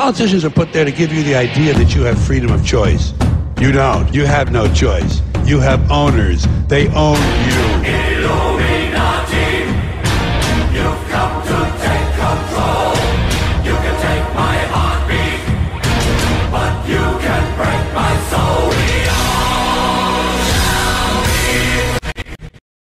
Politicians are put there to give you the idea that you have freedom of choice. You don't. You have no choice. You have owners. They own you.